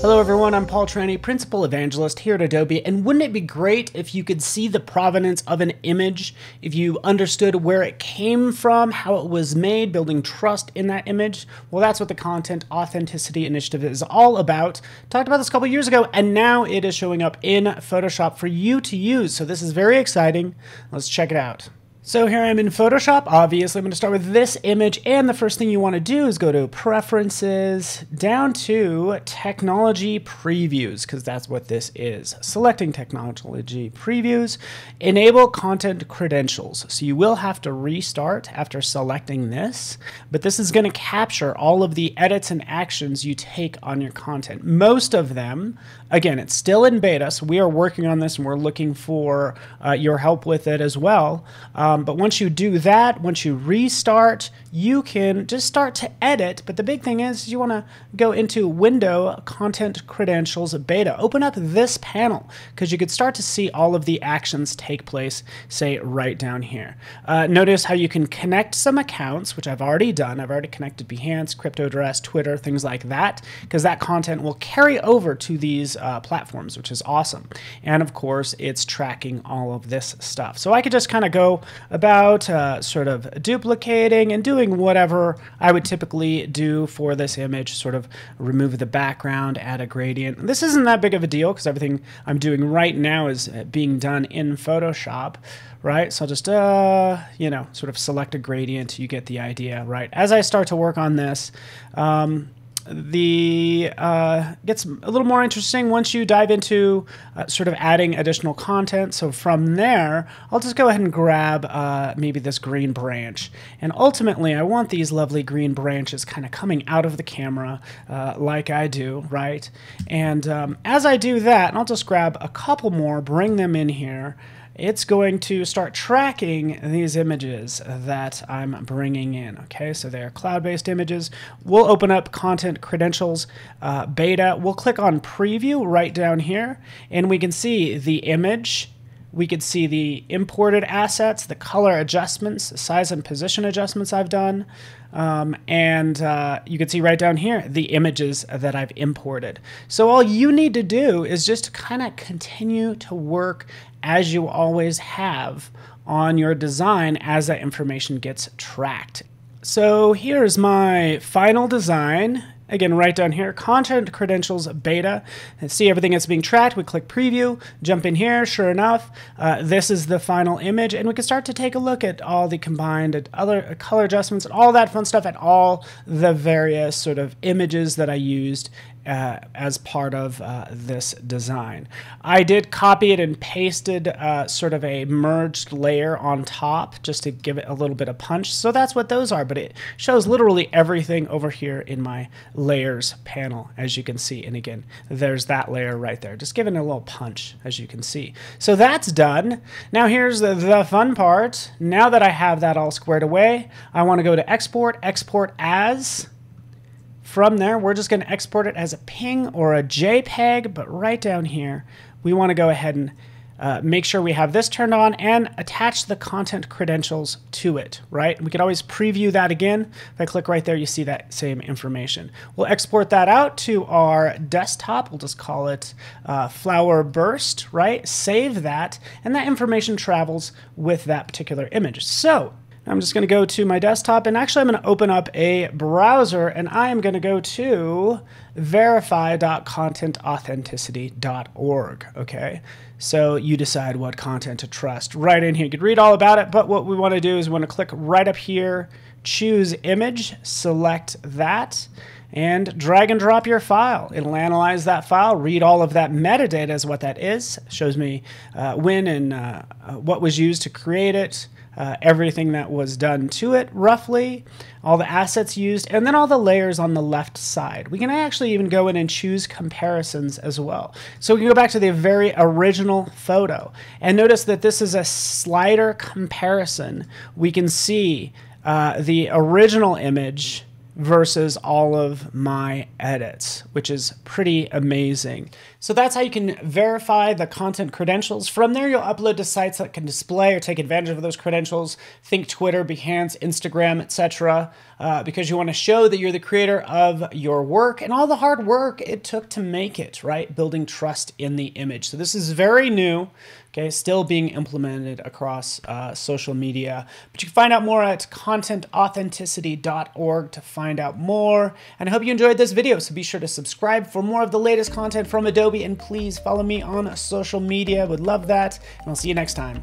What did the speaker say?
Hello everyone, I'm Paul Trani, Principal Evangelist here at Adobe, and wouldn't it be great if you could see the provenance of an image, if you understood where it came from, how it was made, building trust in that image? Well, that's what the Content Authenticity Initiative is all about. Talked about this a couple years ago, and now it is showing up in Photoshop for you to use, so this is very exciting. Let's check it out. So here I am in Photoshop. Obviously, I'm going to start with this image, and the first thing you want to do is go to Preferences, down to Technology Previews, because that's what this is. Selecting Technology Previews, enable Content Credentials. So you will have to restart after selecting this, but this is going to capture all of the edits and actions you take on your content. Most of them, again, it's still in beta, so we are working on this and we're looking for uh, your help with it as well. Um, um, but once you do that, once you restart, you can just start to edit. But the big thing is you want to go into Window Content Credentials Beta. Open up this panel because you could start to see all of the actions take place, say, right down here. Uh, notice how you can connect some accounts, which I've already done. I've already connected Behance, crypto address, Twitter, things like that, because that content will carry over to these uh, platforms, which is awesome. And of course, it's tracking all of this stuff. So I could just kind of go about uh, sort of duplicating and doing whatever I would typically do for this image, sort of remove the background, add a gradient. This isn't that big of a deal because everything I'm doing right now is uh, being done in Photoshop right? So I'll just, uh, you know, sort of select a gradient. You get the idea, right? As I start to work on this, um, the uh, gets a little more interesting once you dive into uh, sort of adding additional content. So from there, I'll just go ahead and grab uh, maybe this green branch. And ultimately, I want these lovely green branches kind of coming out of the camera uh, like I do, right? And um, as I do that, I'll just grab a couple more, bring them in here it's going to start tracking these images that I'm bringing in. Okay, so they're cloud-based images. We'll open up Content Credentials uh, Beta. We'll click on Preview right down here, and we can see the image. We could see the imported assets, the color adjustments, size and position adjustments I've done. Um, and uh, you can see right down here the images that I've imported. So all you need to do is just kind of continue to work as you always have on your design as that information gets tracked. So here's my final design. Again, right down here, content credentials beta. And see everything that's being tracked. We click preview, jump in here. Sure enough, uh, this is the final image, and we can start to take a look at all the combined other color adjustments and all that fun stuff, and all the various sort of images that I used uh, as part of uh, this design. I did copy it and pasted uh, sort of a merged layer on top just to give it a little bit of punch. So that's what those are, but it shows literally everything over here in my layers panel, as you can see. And again, there's that layer right there, just giving it a little punch, as you can see. So that's done. Now here's the, the fun part. Now that I have that all squared away, I want to go to export, export as, from there, we're just going to export it as a PNG or a JPEG, but right down here, we want to go ahead and uh, make sure we have this turned on and attach the content credentials to it, right? We could always preview that again. If I click right there, you see that same information. We'll export that out to our desktop. We'll just call it uh, Flower Burst, right? Save that, and that information travels with that particular image. So I'm just going to go to my desktop and actually I'm going to open up a browser and I am going to go to verify.contentauthenticity.org. Okay, so you decide what content to trust. Right in here, you could read all about it, but what we want to do is we want to click right up here, choose image, select that, and drag and drop your file. It'll analyze that file, read all of that metadata as what that is, shows me uh, when and uh, uh what was used to create it, uh, everything that was done to it roughly, all the assets used, and then all the layers on the left side. We can actually even go in and choose comparisons as well. So we can go back to the very original photo and notice that this is a slider comparison. We can see uh, the original image versus all of my edits, which is pretty amazing. So that's how you can verify the content credentials. From there, you'll upload to sites that can display or take advantage of those credentials. Think Twitter, Behance, Instagram, etc. Uh, because you want to show that you're the creator of your work and all the hard work it took to make it, right? Building trust in the image. So this is very new okay, still being implemented across uh, social media. But you can find out more at contentauthenticity.org to find out more. And I hope you enjoyed this video, so be sure to subscribe for more of the latest content from Adobe, and please follow me on social media. Would love that, and I'll see you next time.